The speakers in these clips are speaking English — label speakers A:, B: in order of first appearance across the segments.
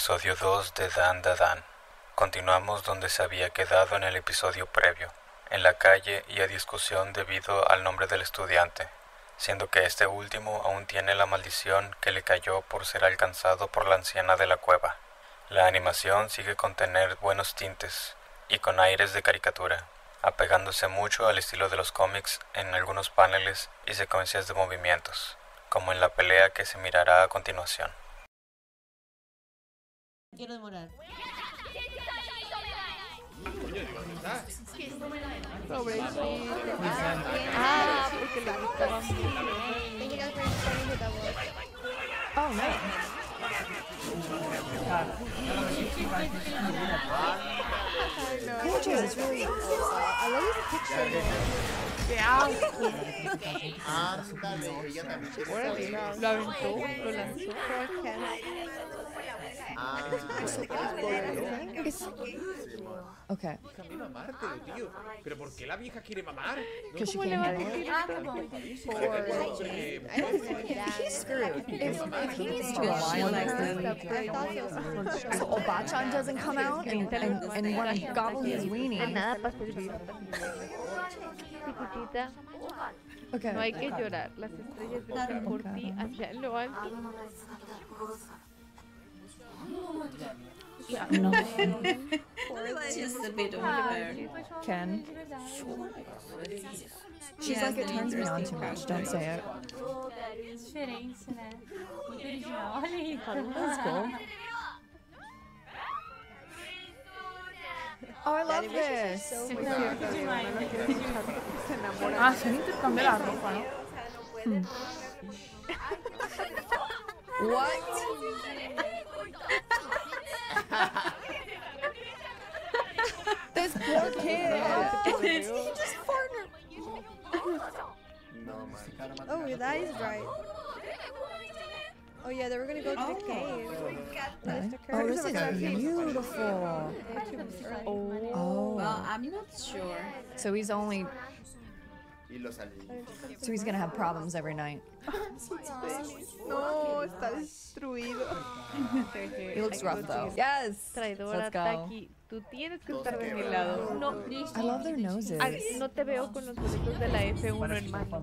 A: episodio 2 de Dan Da Dan. Continuamos donde se había quedado en el episodio previo, en la calle y a discusión debido al nombre del estudiante, siendo que este último aún tiene la maldición que le cayó por ser alcanzado por la anciana de la cueva. La animación sigue con tener buenos tintes y con aires de caricatura, apegándose mucho al estilo de los cómics en algunos paneles y secuencias de movimientos, como en la pelea que se mirará a continuación.
B: Quiero demorar.
C: Ah, porque le gustaba
D: Thank you guys for starting with that one.
C: Oh, no. Gorgeous, it's really.
D: I love this picture.
C: ¡Qué asco!
E: Ándale, ella también quiere saber.
C: Lo aventó, lo lanzó.
D: Poor
C: Okay.
F: Camino a Marte, tío. ¿Pero por qué la vieja quiere mamar? ¿No?
B: ¿Cómo le va a decir esto?
F: Porque-
D: I don't know that.
C: He's screwed. If, if he needs to
B: She
C: align her,
D: I thought it was
C: so Obachan doesn't come out and, and, and want to gobble his weenie.
B: nada para. Chiquitita,
C: Okay.
B: no hay que llorar. Las estrellas brillan por ti allá en lo alto.
G: No. Just a bit of her.
C: Ken. She's like, it turns me on too much. Don't say it.
H: Diferente, né? Muito original. Olha aí.
C: That's cool. Oh, I love this.
H: Ah, se intercambia la ropa, ¿no?
C: What? this poor kid. he just farted.
E: no, man.
D: Oh, that is right. Oh yeah, they were gonna go to the oh. cave. That's
C: Oh, this is oh, beautiful. Oh.
G: Well, I'm not sure.
C: So he's only,
E: Y los alienígenas.
C: so he's gonna have problems every night.
D: No, está destruido.
C: He looks rough though. Yes.
B: Traidora,
C: Let's go.
B: Taki. Tú tienes que estar de mi lado. No,
C: I love their noses.
B: no te veo con los boletos de la F1 en mano.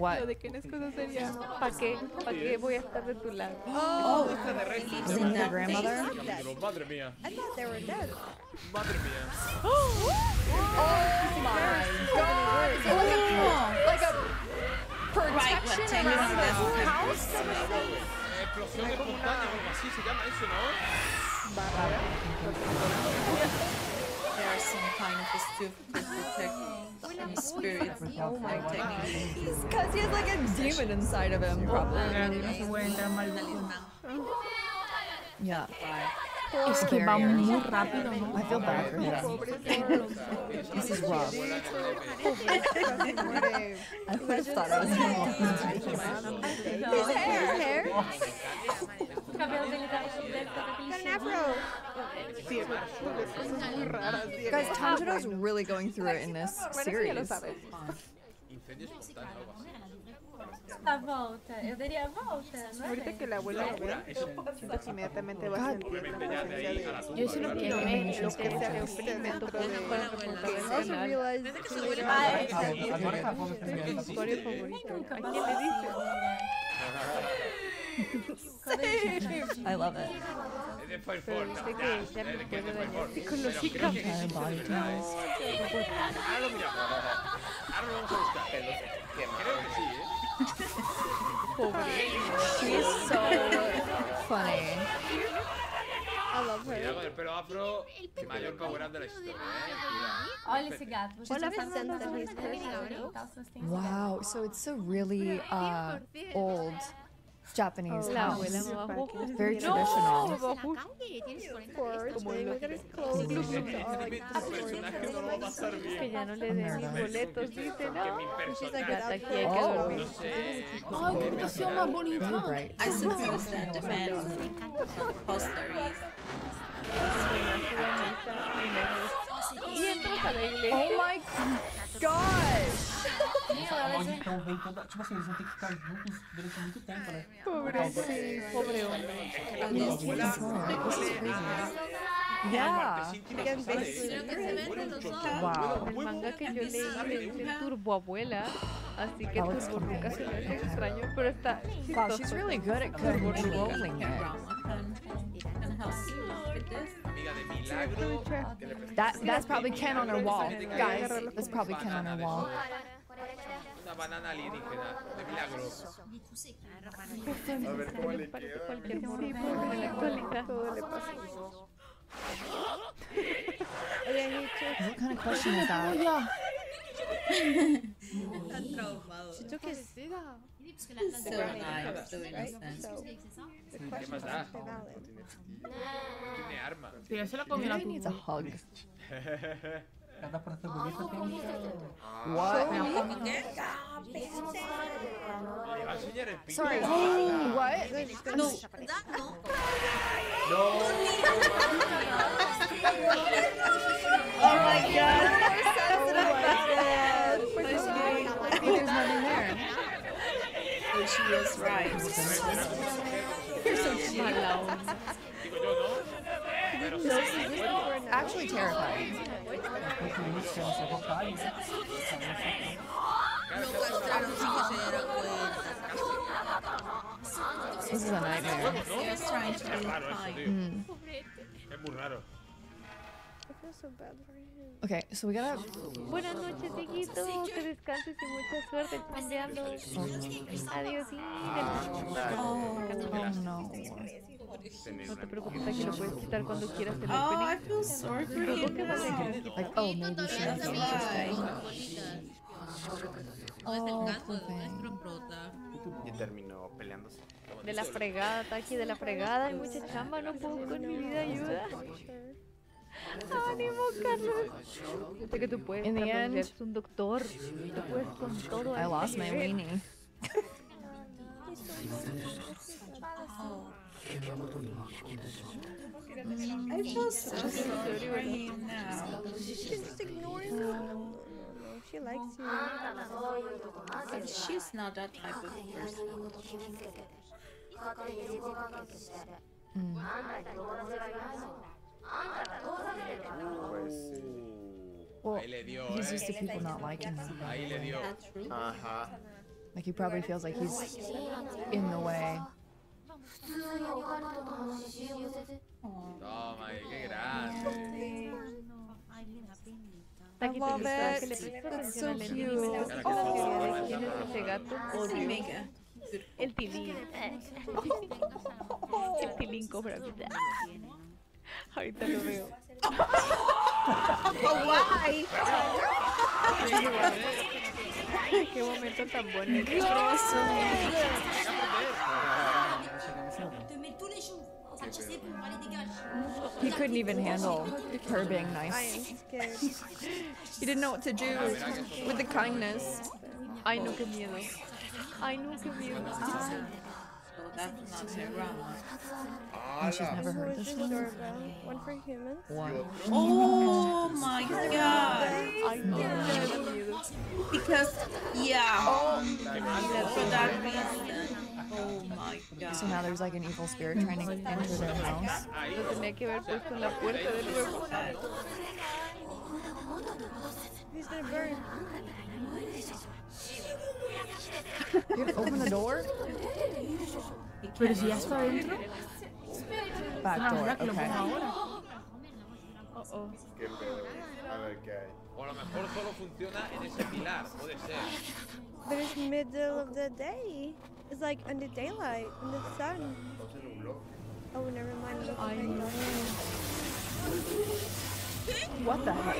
C: What?
B: de que es cosa seria. ¿Para qué? ¿Para qué voy a estar de tu lado?
C: Oh, is he your grandmother?
F: Madre mía,
D: I thought they were dead.
F: madre mía.
C: Oh my god! Like a protection around the house?
F: Explosión espontánea o algo así se llama eso, ¿no?
G: There are some kind of a stupid to protect any spirit. Oh my technically.
C: Because he has like a demon inside of him, probably.
H: No se puede entrar maldición.
C: Yeah.
H: Es que va muy rápido, ¿no?
C: I feel bad for him. This is rough. I would have thought it was him.
D: His hair. His hair.
H: Cabelo dele tá descoberto, tá com
D: an afro.
C: Guys, Tanjiro's really going through it in this series.
F: Incendio espontáneo o algo así.
H: A volta. Eu daria a volta, não é?
I: Ahorita que la abuela lo vea, siento que inmediatamente va a sentir la
F: Obviamente ya de
I: presencia
F: ahí a
I: de
F: la tumba.
B: Yo solo
F: ¿verdad?
B: quiero ver lo que se
I: que
B: hace
I: experimento
B: con
I: de-
B: con la abuela
D: I also
B: profesional.
D: realized later
B: Mi usuario favorito. ¿A quién le dices?
C: I love it.
F: Es de Fire
B: Pero
F: Force,
B: sé
F: ya,
B: que
F: ya,
B: ella
F: es
B: me
F: de que es
B: puede
F: de Fire
B: dañar
F: Force.
B: psicológicamente.
C: Entire body
F: ¿verdad?
C: towels.
F: Ahora lo miramos. Ahora lo vamos a buscar. Creo que sí, ¿eh?
C: She's so funny.
D: I love
F: Cuidado
D: her.
F: con el pelo afro, mayor power up de la historia.
H: Olha esse gato. Você
D: Olha
H: já
D: a
H: sabe
D: percent
H: quantas
D: of his
H: vezes ele
D: personality.
H: tal, se você tem
C: Wow, so it's a really uh, old Japanese
B: La
C: house.
B: abuela.
C: Very
B: No,
C: traditional.
B: me.
D: Of course, they look at his clothes.
F: Este personaje no lo va a pasar
B: Que
F: bien.
B: ya no le den mis boletos, dice,
F: Que
B: no.
F: mi
D: She's like,
F: personaje,
B: Hasta aquí hay que
C: Oh.
B: dormir.
F: no sé,
H: Ai, que habitação mais bonita.
C: Very bright.
G: I suppose that the man poster is
B: Y entras a la iglesia.
C: Oh my gosh!
J: loja, então vem toda. Tipo assim, eles vão ter que ficar juntos durante muito tempo, né?
B: Pobre, sí, pobre hombre.
C: Yeah. Wow.
B: El manga que yo leí le dice Turbo Abuela, así que Turbo Ruca se me hace extraño, pero está
C: Wow, she's really good at
B: Turbo
C: controlling it.
G: Can help you with this.
F: Amiga de milagro. que le prestas
C: That that's probably Ken on her wall, guys. That's probably Ken on her wall.
F: Una banana alienígena. De milagro.
E: A ver cómo le queda.
B: cualquier
D: todo le pasa.
C: What kind of question is that?
G: Está traumado.
D: She took his
G: So innocent.
F: ¿Qué
D: question
F: más da? Tiene arma.
I: Sí, ya se la comió la
C: Maybe needs a hug.
J: Cada protagonista tem um.
C: What?
F: Le va a enseñar el pito.
C: Sorry. What?
G: No,
C: Oh my god. There's nothing there.
G: oh, she is right.
C: You're so cheap.
F: Digo yo, ¿no? Pero sí, me acuerdo.
C: Actually terrifying.
J: Depois no início ela só vocal.
G: Lo castraron sin que se diera cuenta.
C: This is a nightmare.
G: He was trying to
F: Es
G: be
F: raro eso,
G: kind.
F: tío. Es muy raro.
D: I feel so bad for him.
C: Okay, so we gotta.
B: Buenas noches, hijito. Que descanses y mucha suerte chambeando. Adiós,
C: Oh no.
B: No te preocupes, aquí lo puedes quitar cuando quieras el
G: Oh, I feel sorry for
B: que
G: him.
C: Like, oh, maybe she be interested.
G: No es el
C: Oh,
G: caso de
C: thing.
G: nuestro prota.
E: Y terminó peleándose.
B: De la fregada, Taki, de la fregada. Hay mucha chamba, no puedo con mi vida, ayuda. Ánimo, Carlos. Yo sé que tú puedes.
C: In the
B: Carlos,
C: end-
B: eres un doctor. Tú puedes con todo.
C: I lost my weenie.
G: I feel so sorry for him now.
D: Just ignore him. She likes you.
G: But she's not that type of person.
C: Well,
F: Ahí le dio,
C: he's used to people not liking him.
F: Dio.
G: That's
C: Like he probably feels like he's in the way.
F: Toma, ahí, qué grande.
B: Taki, te
D: love
B: gusta
D: it.
B: que le prestes
D: That's
B: atención
D: so
B: al anime. Me
D: cute.
B: gusta la teoría de quién es ese gato.
G: Sí,
B: Odio.
G: mega.
B: El tilín. El tilín cobra vida. Ahorita lo veo. Qué momento tan bonito.
C: He couldn't even handle her being nice. He didn't know what to do with the kindness.
B: I know qué miedo. Ay, no, qué miedo.
G: So that's not her grandma.
C: Oh, she's never heard
D: is
C: this
D: this
C: one.
D: One for humans?
C: One.
G: Oh my god.
B: Ay, no, me.
G: Because, yeah. Oh. For that reason. My
C: So now there's like an evil spirit trying to enter their house.
B: Lo tenía que haber puesto en la puerta del nuevo.
D: He's gonna burn.
C: You have to open the door?
I: Pero si ya está adentro,
C: Back
I: ah,
C: door,
I: mira que lo
C: okay.
I: pongo ahora.
B: Oh, oh.
E: Qué pedo. A ver qué hay.
F: O a lo mejor solo funciona en ese pilar, puede ser.
D: But it's middle of the day. It's like in the daylight, in the sun.
E: No se nubló.
D: Oh, never mind. Look
B: Ay,
D: right
B: no.
C: What the heck?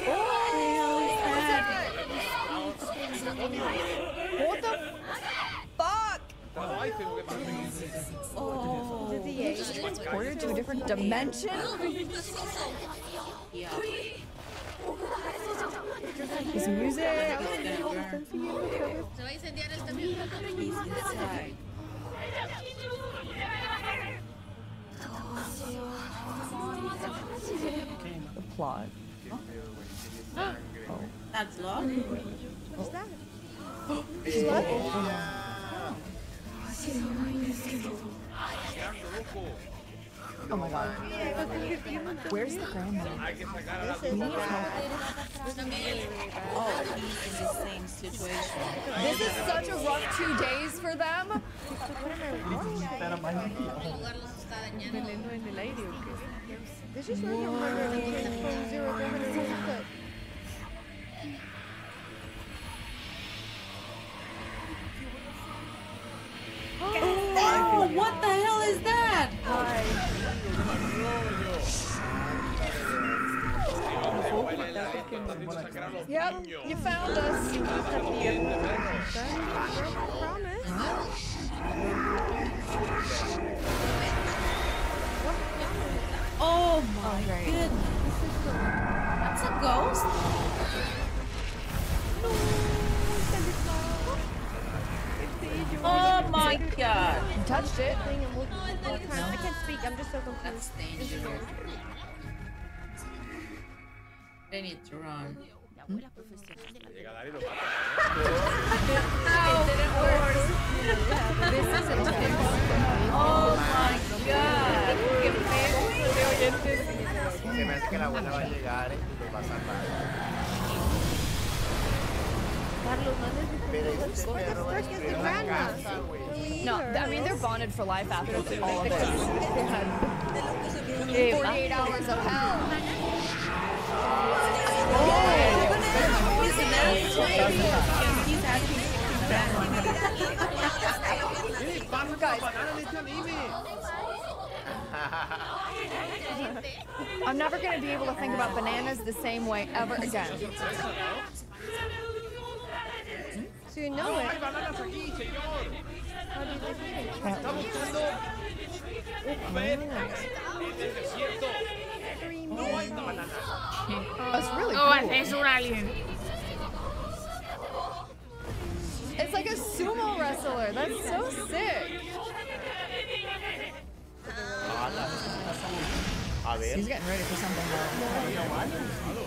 C: What the fuck?
F: Claro, ahí tengo que perseguir.
G: Oh.
D: Did the age?
C: Transported to a different dimension?
G: Yeah.
C: His music.
G: It's gonna burn. He's inside.
C: The plot.
G: That's locked.
D: What's that?
C: Oh, oh Oh my god. Where's the grandma?
G: Oh, in the same situation.
C: This is such a rough two days for them.
J: Espera mais do que ela.
B: Veneno en el aire o qué?
D: This is where your hundred and change from zero to hundred and foot.
G: Oh, what the hell is that?
C: Yep, you found us.
G: Oh my goodness. That's a ghost? No, Oh my god.
C: You touched it.
D: I can't speak. I'm just so confused.
G: That's dangerous. They need to run.
C: This is.
G: Oh my god.
B: Qué feo.
E: Se me hace que la abuela va a llegar y los va a salvar.
B: Carlos, no necesitas
E: Pero
B: esas
E: este
B: cosas.
E: perro va a destruir la casa, güey.
C: No, I mean they're bonded for life after all of this.
B: Eh,
C: 48 hours of hell. I'm never gonna be able to think about bananas the same way ever again.
D: So you know it.
F: bananas aquí, señor! Está buscando un pez en el desierto. No hay bananas.
C: That's really
B: No,
C: cool.
B: es un alien.
C: It's like a sumo wrestler. That's so sick. He's getting ready for something though.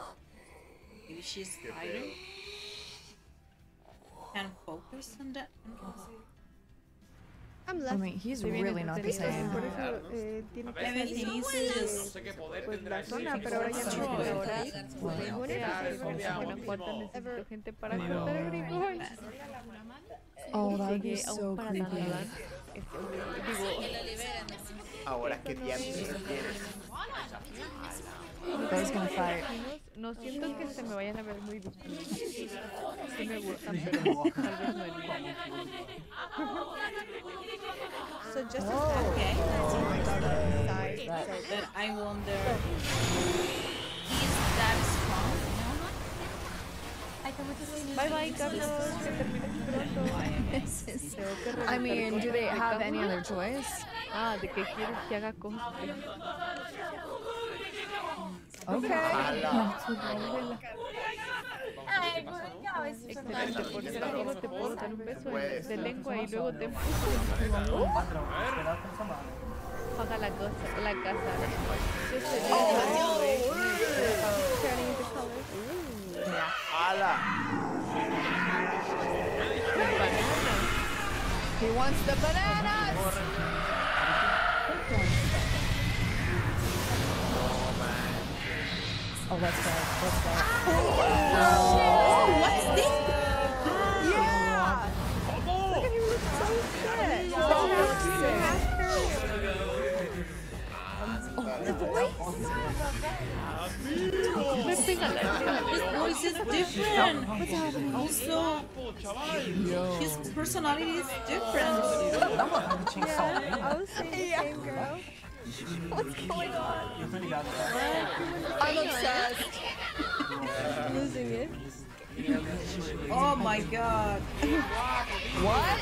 G: Maybe she's hiding. Can focus on that.
D: I'm
C: I
D: left.
C: mean, he's
B: Se viene
C: really not the
B: entretenido.
C: same.
B: Por eso eh, tiene que
G: Everything is
F: No
G: just
F: sé qué poder
B: pues
F: tendrá
B: la
F: ese
B: zona, pero ahora ya no
G: Control.
B: sé ahora.
D: Wait, what is
F: Ah,
D: it?
F: eso sería
B: Guanajuato
F: buenísimo.
B: necesito gente para cortar el frijol.
C: Oh, that would be
B: Llegué
C: so
B: aún para
C: creepy.
B: nadar. Este, Digo,
E: Ahora que diantres quieres.
C: They's gonna fight.
B: no siento que se me vayan a ver muy distintos. Sí me gustan, pero tal vez no el mismo.
D: So just
G: okay.
D: side. So
G: But I wonder, he's that strong,
B: Bye bye, Carlos. Que termines pronto.
C: I mean, do they have any other choice?
B: Ah, de que quieres que haga cosplay.
C: Okay.
B: Excelente, por eso luego te puedo dar un beso de, de lengua y luego te empujo.
J: Um padrão, esperar pra chamar.
B: Paga la cosa, la casa. Yo estoy
D: turning into colors.
E: ¡Hala!
C: He wants the bananas. Oh, that's bad. That's bad.
G: Oh, what's this?
C: Yeah.
G: His voice is different. Also, his personality is different.
J: Dá uma raiva de sal, hein?
D: The same girl.
C: What's going on?
J: Eu tô ligado.
C: I'm obsessed.
D: Losing it.
G: Oh my god.
C: What?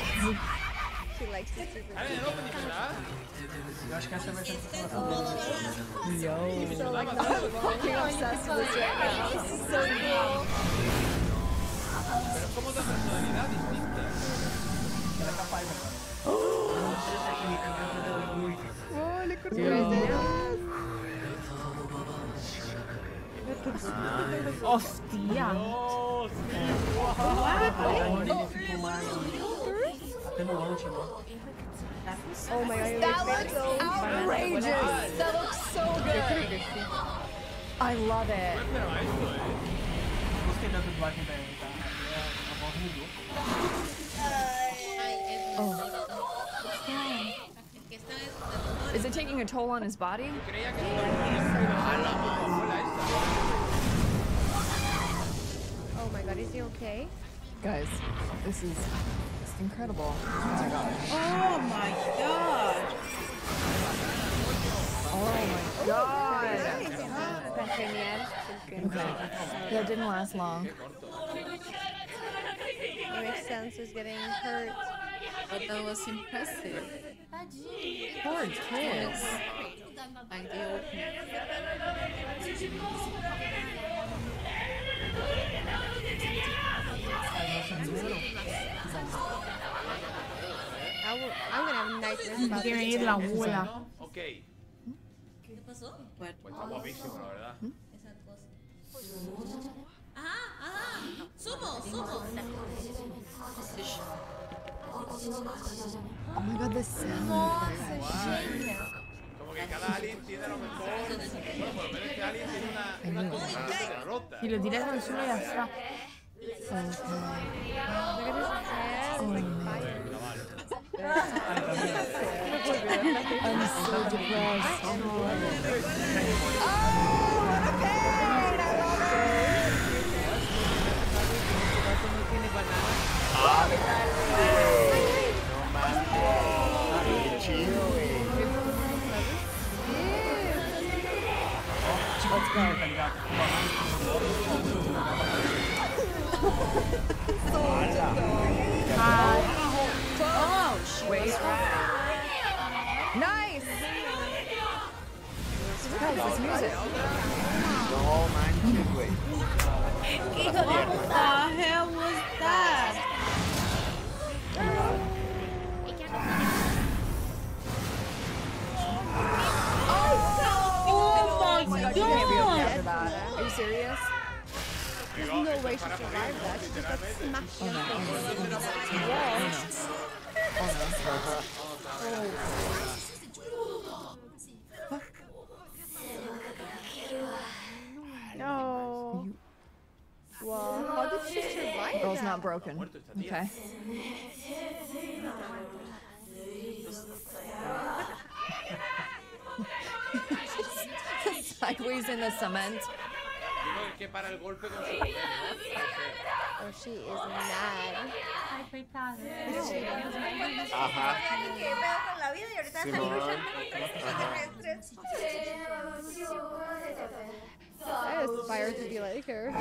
D: She likes it super.
J: Eu acho que essa vai ser a
D: So like, I'm fucking obsessed with this right now. This is so cool.
F: ¿Cómo da personalidad distinta?
J: Ela é capaz agora.
D: Olha que
I: Hostia.
F: ¡Oh, sí!
J: A orelha ficou mais atenuante, né?
D: Oh my god,
C: That looks
D: so
C: outrageous. That looks so good. I love it.
J: Gostei da dublagem da Ellie, tá? A voz mudou.
C: Is it taking a toll on his body?
F: Creía que todo el mundo iba a la abuela esta.
D: Oh my god, is he okay?
C: Guys, this is it's incredible.
G: Oh my god.
C: Oh my god.
D: Está genial.
C: Okay. That didn't last long.
D: It makes sense. He's getting hurt.
G: But that was impressive.
C: Poor kids.
G: Like the opening.
D: I will, I'm gonna have nightmares about
I: Quiere
D: this.
I: ir la abuela.
F: ¿No? Ok.
G: What?
F: Pues está guapísimo, la verdad. Hmm?
C: Oh my god, the sound.
F: Como que cada alien tiene a lo mejor. Bueno, por lo menos este alien tiene una, una cosa rota.
I: Y lo tiras al suelo y ya está.
D: Look at his head. It's like fire.
C: I'm so depressed.
J: Tá
D: no way she survived that. She just got smacked against the
I: No.
D: wall. How did she survive
C: Girl's
D: that?
C: not broken. Okay. Sideways in the cement.
F: Digo que para el golpe con su poder, ¿no?
D: Oh, she is mad.
H: Ay, coitada.
E: Ajá.
D: I aspire to be like her.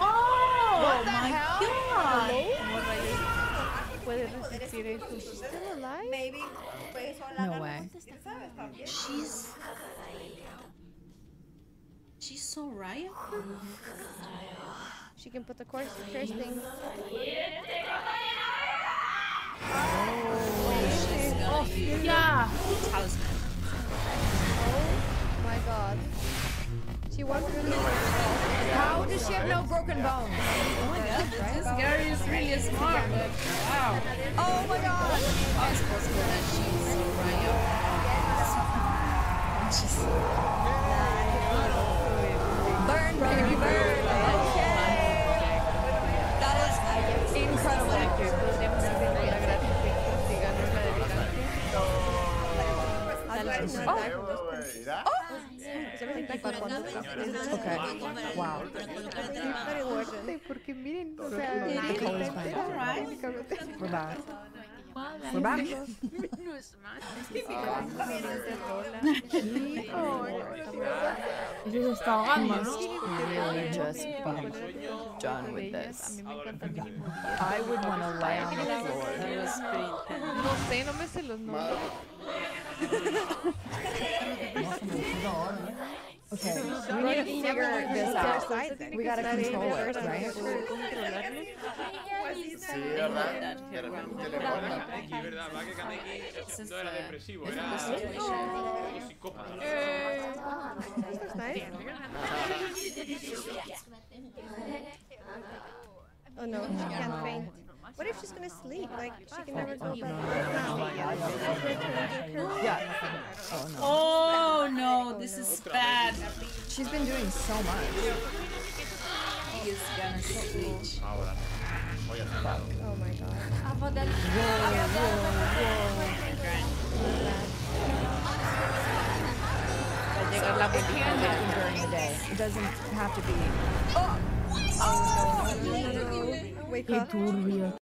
G: Oh my god!
D: Puede resistir eso. She's still alive?
C: No way.
G: She's. She's so Raya?
D: She can put the course first thing.
I: Oh, yeah.
G: Talisman.
D: My god. She was really
C: How does she have no broken bones?
G: This girl is really smart. Wow.
C: Oh my god!
G: How is possible that she's so Raya? She's
C: Burn, baby, burn! That is incredible.
D: Podríamos hacer una gráfica y consigarnos la delirante.
C: Oh,
E: Mira.
D: Se me
C: Okay. Wow.
D: Está en orden.
B: Porque miren, o sea,
C: The color's fine.
B: técnicamente.
C: We're back. We're back.
H: Ellos está ahogando, ¿no?
C: Really just done with this.
B: mí me encanta mínimo
C: I would want to lay on the floor.
G: was pretty intense.
B: No sé, no me sé los nombres.
C: Okay, we need to figure this out. We gotta control it, right?
E: Sí, ¿verdad? De repente le cortan.
F: Kaneki, ¿verdad? Va que Kaneki no era depresivo,
G: This
F: era
G: is the situation.
F: era psicópata.
D: That's nice. Oh no, she can't faint. What if she's gonna sleep? Like, she can never go back.
C: Yeah. Oh no.
G: Oh no, this is bad.
C: She's been doing so much.
G: He is gonna switch.
F: Ahora. Voy a hacer
D: Oh my god.
C: Va a llegar la abuelita during. It doesn't have to be.
D: Oh, Wake up.
C: turbio.